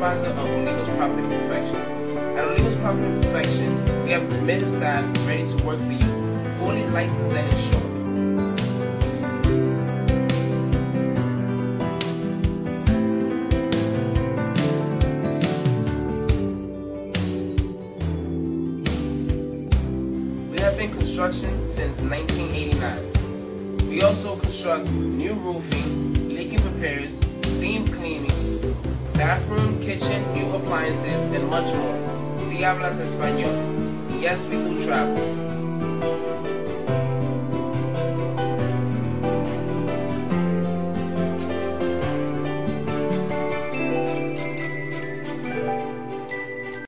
supervisor of Olivos Property Perfection. At Olivos Property Perfection, we have committed staff ready to work for you, fully licensed and insured. We have been construction since 1989. We also construct new roofing, leaking repairs, steam cleaning, bathroom, kitchen, new appliances, and much more. Si hablas español. Yes, we do travel.